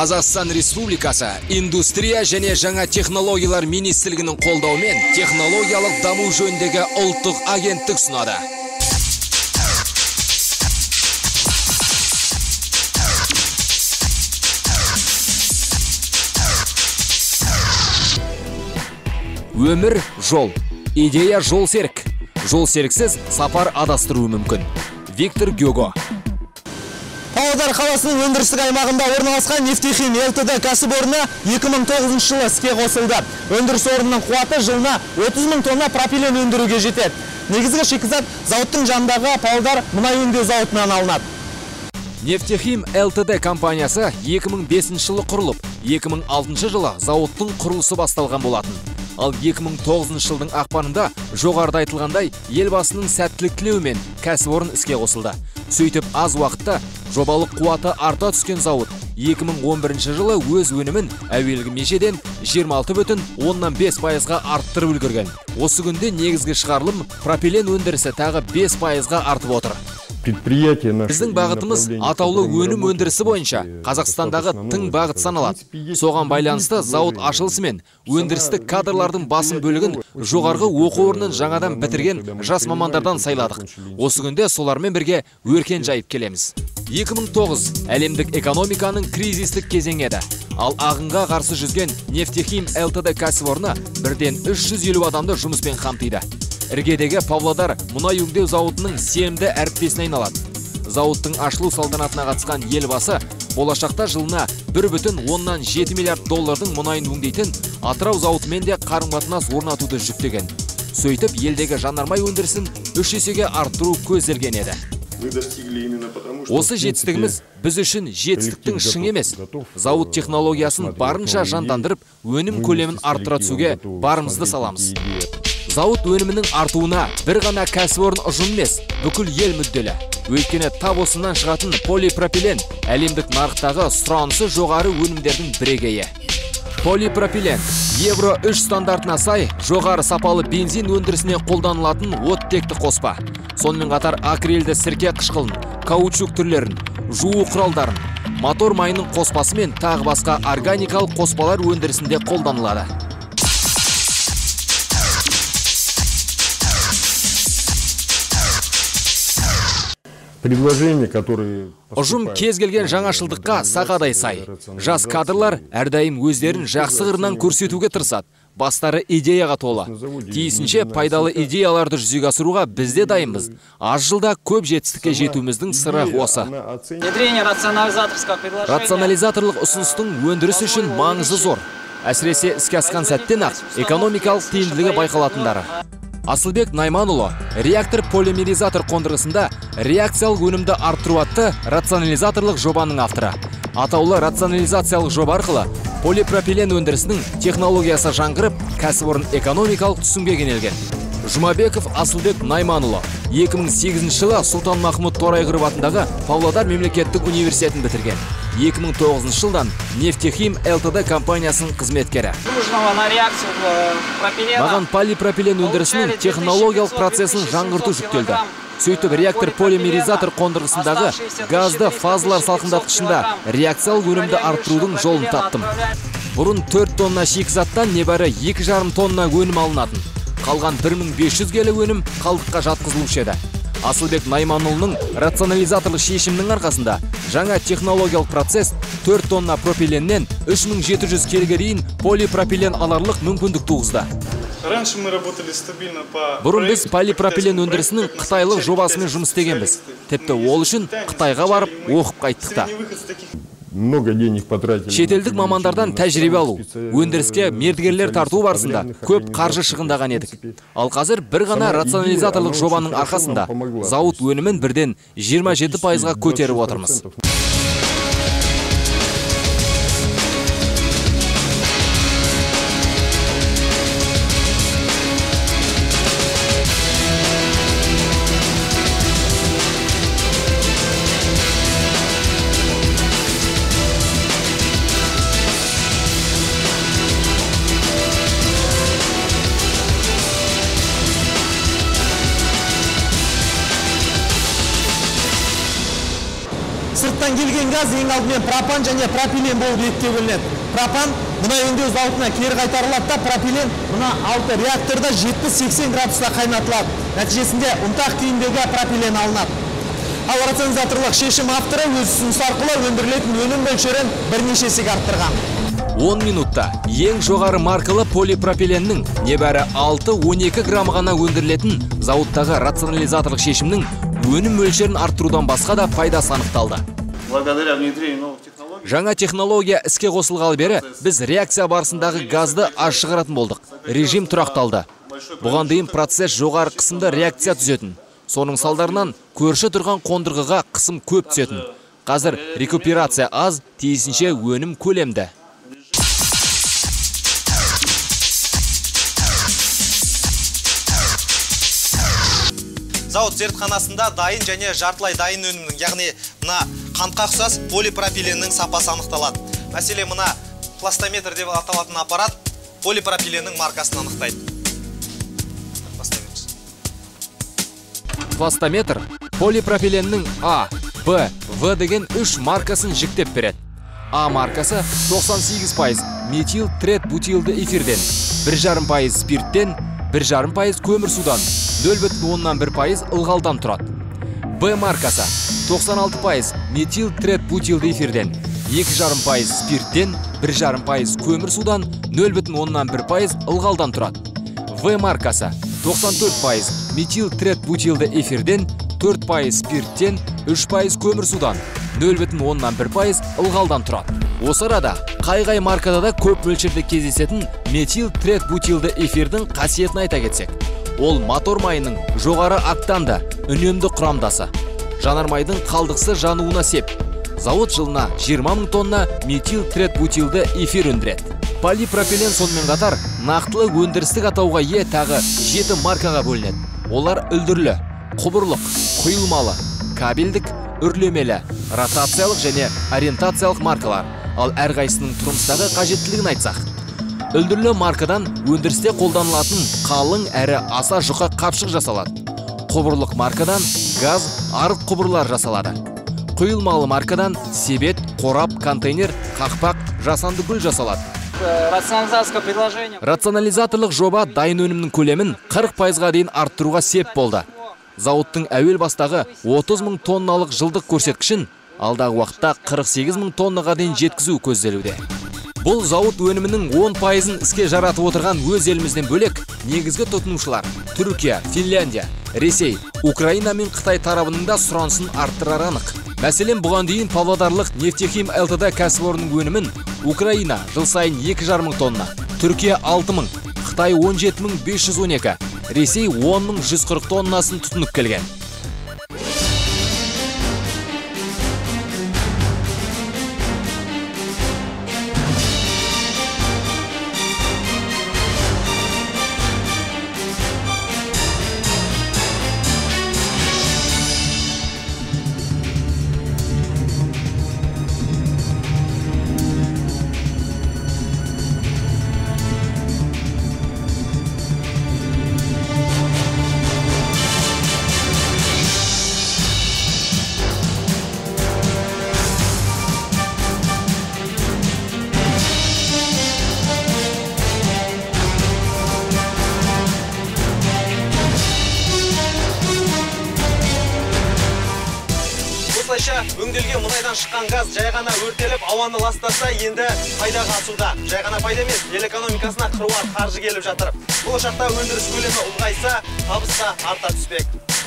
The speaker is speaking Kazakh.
Қазақстан Республикасы Индустрия және жаңа технологиялар министрлігінің қолдауымен технологиялық даму жөніндегі ұлттық агенттік ұсынады. Өмір жол. Идея жол серік. Жол серіксіз сапар адастыруы мүмкін. Виктор Гюго. Павлодар қаласының өндірістік аймағында орналасқан нефтехим ЛТД кәсіпорны 2009 жылы іске қосылды. Өндіріс орнының қуаты жылына 30 мың тонна пропилен өндіруге жетеді. Негізгі шикізат зауыттың жанындағы Павлодар мұнай өңдеу зауытынан алынады. Нефтехим ЛТД компаниясы 2005 жылы құрылып, 2006 жылы зауыттың құрылысы басталған болатын. Ал 2009 жылдың ақпанында жоғарыда айтылғандай елбасының сәттілік тілеуімен кәсіпорын іске қосылды. Сөйтіп аз уақытта жобалық қуаты арта түскен зауыт 2011 жылы өз өнімін әуелгі межеден 26 бүтін оннан 5 пайызға арттырып үлгерген. Осы күнде негізгі шығарылым пропилен өндірісі тағы 5 пайызға артып отыр. Біздің бағытымыз атаулы өнім өндірісі бойынша э, Қазақстандағы тың бағыт саналады. Соған байланысты зауыт ашылысымен өндірістік кадрлардың басым бөлігін жоғарғы оқу орнын жаңадан бітірген жас мамандардан сайладық. Осы күнде солармен бірге өркен жайып келеміз. 2009 әлемдік экономиканың кризистік кезеңі еді. Ал ағынға қарсы жүзген нефтехим ЛТД кәсіпорны бірден 350 адамды жұмыспен қамтиды. Іргедегі Павлодар мұнай өңдеу зауытының сенімді әріптесіне айналады. Зауыттың ашылу салтанатына қатысқан елбасы болашақта жылына 1,7 миллиард доллардың мұнайын өңдейтін Атырау зауытымен де қарым-қатынас орнатуды жүктеген. Сөйтіп елдегі жанармай өндірісін үш есеге арттыру көзделген еді. Осы жетістігіміз біз үшін жетістіктің коллектив шың готов- емес. готов, Зауыт э, технологиясын барынша жандандырып, өнім көлемін арттыра түсуге барымызды саламыз. Зауыт өнімінің артуына бір ғана кәсіпорын ұжым емес, бүкіл ел мүдделі. Өйткені тап осынан шығатын полипропилен әлемдік нарықтағы сұранысы жоғары өнімдердің бірегейі. Полипропилен Евро 3 стандартына сай жоғары сапалы бензин өндірісіне қолданылатын оттекті қоспа. Сонымен қатар акрилді сірке қышқылын, каучук түрлерін, жуу құралдарын, мотор майының қоспасы мен тағы басқа органикалық қоспалар өндірісінде қолданылады. Предложения, которые Ұжым кез келген жаңашылдыққа сақадай сай. Жас кадрлар әрдайым өздерін жақсы қырынан көрсетуге тырысады. Бастары идеяға толы. Тиісінше пайдалы идеяларды жүзеге асыруға бізде дайынбыз. Аз жылда көп жетістікке жетуіміздің сыры осы. Рационализаторлық ұсыныстың өндіріс үшін маңызы зор. Әсіресе іске асқан сәттен ақ экономикалық тиімділігі байқалатындары. Асылбек Найманұлы реактор полимеризатор қондырғысында реакциялық өнімді арттыру атты рационализаторлық жобаның авторы. Атаулы рационализациялық жоба арқылы полипропилен өндірісінің технологиясы жаңғырып, кәсіпорын экономикалық түсімге кенелген. Жұмабеков Асылбек Найманұлы 2008 жылы Сұлтан Махмұд Торайғыров атындағы Павлодар мемлекеттік университетін бітірген. 2009 жылдан Нефтехим ЛТД компаниясының қызметкері. Э. Маған полипропилен өндірісінің технологиялық процесін жаңғырту жүктелді. Сөйтіп реактор полимеризатор қондырғысындағы газды фазалар салқындатқышында реакциялық өнімді арттырудың жолын таптым. Бұрын 4 тонна шикізаттан небәрі 2,5 тонна өнім алынатын. Қалған 1500 келі өнім қалдыққа жатқызылушы еді. Асылбек Найманұлының рационализаторлық шешімнің арқасында жаңа технологиялық процесс 4 тонна пропиленнен 3700 келіге дейін полипропилен аларлық мүмкіндік туғызды. Раньше мы работали стабильно по Бұрын біз полипропилен по өндірісінің қытайлық жобасымен жұмыс істегенбіз. Тіпті ол үшін Қытайға барып оқып қайттық та. Много денег потратили. Шетелдік мамандардан тәжірибе алу, өндіріске мердігерлер тарту барысында көп қаржы шығындаған едік. Ал қазір бір ғана рационализаторлық она жобаның арқасында зауыт өнімін бірден 27 пайызға көтеріп отырмыз. 26%. Сырттан өндірілген газ ең алдымен пропан және пропилен болып екіге бөлінеді пропан мұнай өңдеу зауытына кері қайтарылады да пропилен мына алты реакторда 70-80 градуста қайнатылады. Нәтижесінде ұнтақ күйіндегі пропилен алынады. Ал рационизаторлық шешім авторы өз ұсынысы арқылы өндірілетін өнім мөлшерін бірнеше есеге арттырған. 10 минутта ең жоғары маркалы полипропиленнің небәрі 6-12 грамм ғана өндірілетін зауыттағы рационализаторлық шешімнің өнім мөлшерін арттырудан басқа да пайдасы анықталды. Благодаря внедрению новых технологий жаңа технология іске қосылғалы бері біз реакция барысындағы газды аз шығаратын болдық. Режим тұрақталды. Бұған дейін процесс жоғары қысымды реакция түзетін. Соның салдарынан көрші тұрған қондырғыға қысым көп түсетін. Қазір рекуперация аз тиісінше өнім көлемді. Зауыт зертханасында дайын және жартылай дайын өнімнің яғни мына қантқа ұқсас полипропиленнің сапасы анықталады мәселе мына пластометр деп аталатын аппарат полипропиленнің маркасын анықтайды пластометр полипропиленнің А, Б, В деген үш маркасын жіктеп береді. А маркасы 98% метил трет бутилді эфирден, 1,5% спирттен, 1,5% көмір судан, 0,1% ылғалдан тұрады. Б маркасы 96% метил трет бутилді эфирден, 2,5% спирттен, 1,5% көмір судан, 0,1% ылғалдан тұрады. В маркасы 94% метил трет бутилді эфирден, 4% спирттен, 3% көмір судан, 0,1% ылғалдан тұрады. Осы арада қай-қай маркада да көп мөлшерде кездесетін метил трет бутилді эфирдің қасиетін айта кетсек. Ол мотор майының жоғары октанды, үнемді құрамдасы. Жанармайдың қалдықсы жануына сеп. Зауыт жылына 20 мың тонна метил трет бутилді эфир өндіреді. Полипропилен сонымен қатар нақтылы өндірістік атауға ие тағы 7 маркаға бөлінеді. Олар үлдірлі, құбырлық, құйылмалы, кабельдік, үрлемелі, ротациялық және ориентациялық маркалар. Ал әрқайсының тұрмыстағы қажеттілігін айтсақ. Үлдірлі маркадан өндірісте қолданылатын қалың әрі аса жұқа қапшық жасалады. Құбырлық маркадан газ, арық құбырлар жасалады. Құйылмалы маркадан себет, қорап, контейнер, қақпақ, жасанды гүл жасалады. Рационализаторлық жоба дайын өнімнің көлемін 40 пайызға дейін арттыруға сеп болды. Зауыттың әуел бастағы 30 мың тонналық жылдық көрсеткішін алдағы уақытта 48 мың тоннаға дейін жеткізу көзделуде. Бұл зауыт өнімінің 10 пайызын іске жаратып отырған өз елімізден бөлек негізгі тұтынушылар Түркия, Финляндия, Ресей, Украина мен Қытай тарабының да сұранысын арттырары анық. Мәселен, бұған дейін Павлодарлық Нефтехим ЛТД кәсіпорынның өнімін Украина жыл сайын 2,5 мың тонна, Түркия 6 мың, Қытай 17 мың 512, Ресей 10 мың 140 тоннасын тұтынып келген. Өңделген мұнайдан шыққан газ жай ғана өртеліп ауаны ластаса енді пайдаға асуда. Жай ғана пайда емес ел экономикасына қыруар қаржы келіп жатыр. Болашақта өндіріс көлемі ұлғайса табыс та арта түспек.